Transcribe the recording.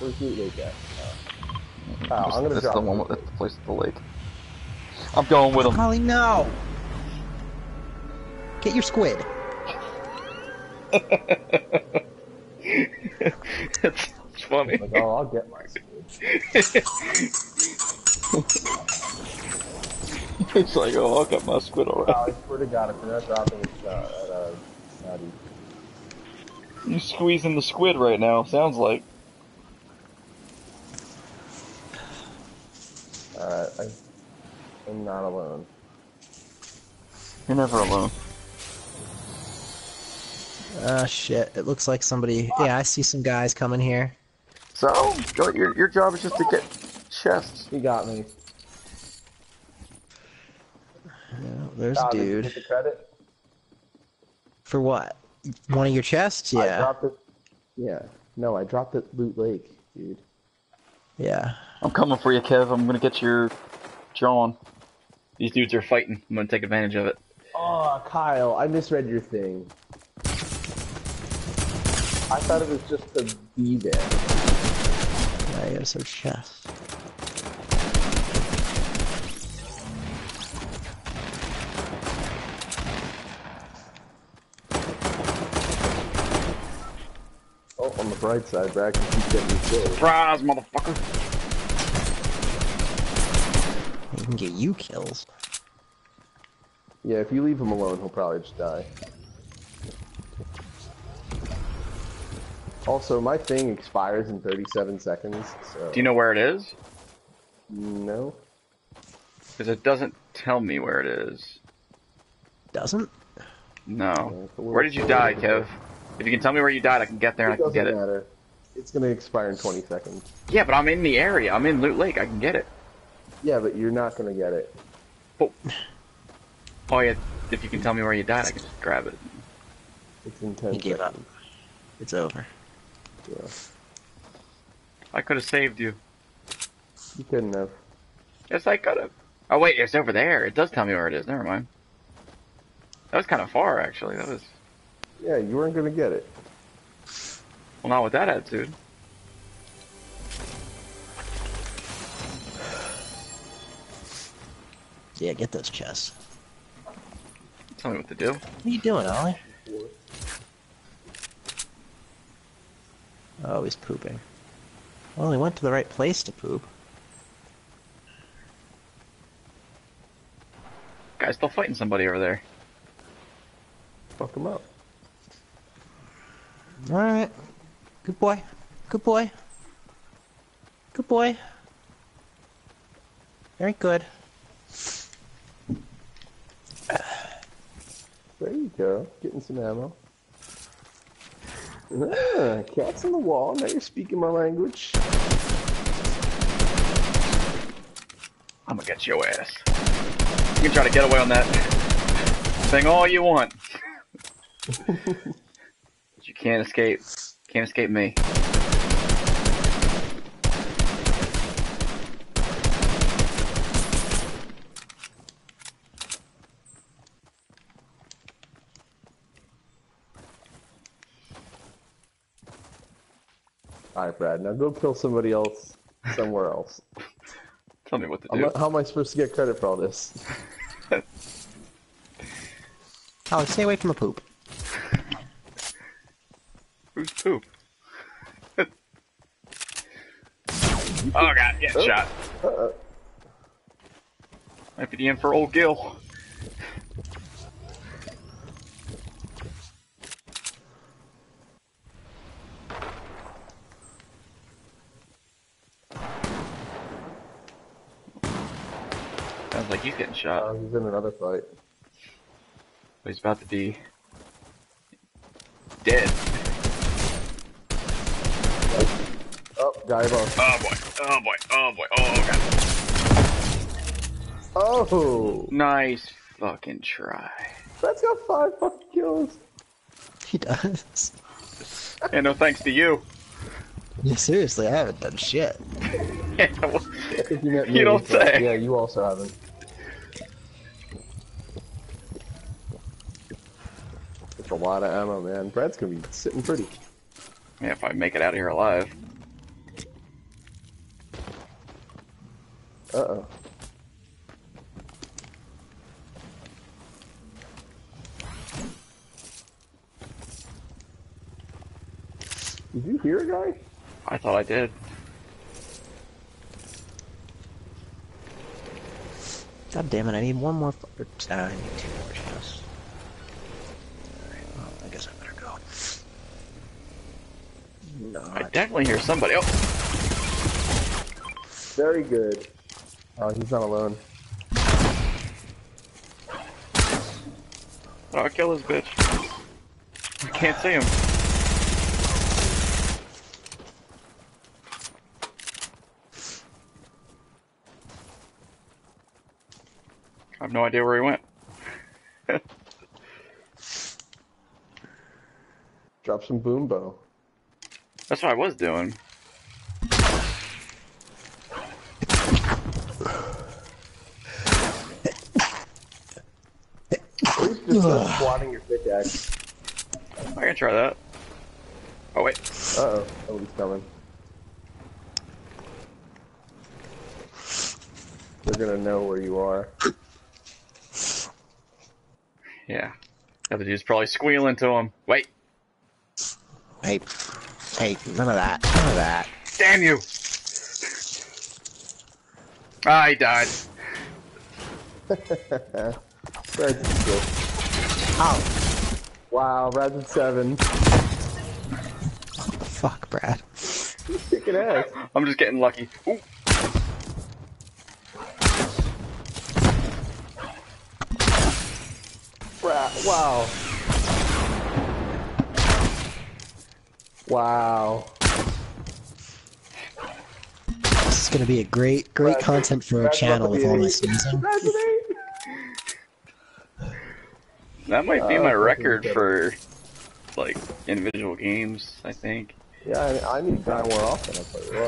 Where's Loot Lake at? Oh, I'm gonna That's drop the one with that's the place at the lake. I'm going with him. Holly, no! Get your squid. it's funny. Like, oh, I'll get my squid. it's like, oh, I got my squid Oh, already. I swear to God, if you're not dropping it uh, at uh, Salty. You squeezing the squid right now, sounds like. Alright, I, I'm not alone. You're never alone. Ah, shit. It looks like somebody. Yeah, I see some guys coming here. So, your, your job is just to get chests. He got me. Yeah, there's Ah, a did you dude. get the credit? For what? One of your chests? I Yeah. dropped it. Yeah. No, I dropped it Loot Lake, dude. Yeah. I'm coming for you, Kev. I'm gonna get your John. These dudes are fighting. I'm gonna take advantage of it. Oh, Kyle, I misread your thing. I thought it was just to be there. I gotta search chest. On the bright side, Brad can keep getting these kills. Surprise, motherfucker! He can get you kills. Yeah, if you leave him alone, he'll probably just die. Also, my thing expires in 37 seconds, so... Do you know where it is? No? Because it doesn't tell me where it is. Doesn't? No. it's a little Where did you die, Kev? If you can tell me where you died, I can get there and I It can doesn't it. matter. It's gonna expire in 20 seconds. Yeah, but I'm in the area. I'm in Loot Lake. I can get it. Yeah, but you're not gonna get it. Oh yeah. If you can tell me where you died, I can just grab it. It's in 10 He gave up. seconds. It's over. Yeah. I could have saved you. You couldn't have. Yes, I could have. Oh wait, it's over there. It does tell me where it is. Never mind. That was kind of far, actually. That was Yeah, you weren't gonna get it. well, not with that attitude. Yeah, get those chests. Tell me what to do. What are you doing, Ollie? Oh, he's pooping. Well, he went to the right place to poop. Guy's still fighting somebody over there. Fuck him up. Alright. Good boy. Good boy. Good boy. Very good. There you go. Getting some ammo. Ah, cats on the wall. Now you're speaking my language. I'm gonna get your ass. You can try to get away on that thing all you want. but you can't escape. Can't escape me. Alright, Brad. Now go kill somebody else somewhere else. Tell me what to I'm do. not- how am I supposed to get credit for all this? Ollie, stay away from the poop. Who's poop? oh god, get Oh. shot. Uh-uh. Might be the end for old Gil. Sounds like he's getting shot. Uh, he's in another fight. But he's about to be dead. Oh, guy above. Oh boy. Oh boy. Oh boy. Oh god. Oh! Nice fucking try. That's got five fucking kills. He does. And no thanks to you. Yeah, seriously, I haven't done shit. I think you meant me. You don't say. Yeah, you also haven't. It's a lot of ammo, man. Brad's gonna be sitting pretty. Yeah, if I make it out of here alive. Uh oh. Did you hear a guy? I thought I did. God damn it! I need one more. f- Uh, I need two more chests. Alright, well, I guess I better go. No, I definitely hear somebody. Oh, Very good. Oh, he's not alone. oh kill this bitch. I can't see him. I have no idea where he went. Drop some boom bow. That's what I was doing. At least just uh, squatting your pickaxe. I can try that. Oh wait, Uh oh, somebody's coming. They're gonna know where you are. yeah. The other dude's probably squealing to him. Wait, Hey, hey, none of that. None of that. damn you! I died. Rad's good. Oh, Wow, Rad's at seven. fuck, Brad. He's kicking ass. I'm just getting lucky. Ooh. Brad, wow. Wow. This is going to be a great, great Brad, content for our channel with all an this eight. season. Brad's an eight. That might be Uh, my record for like individual games. I think. Yeah, I, I need to die more often. I'll tell you what.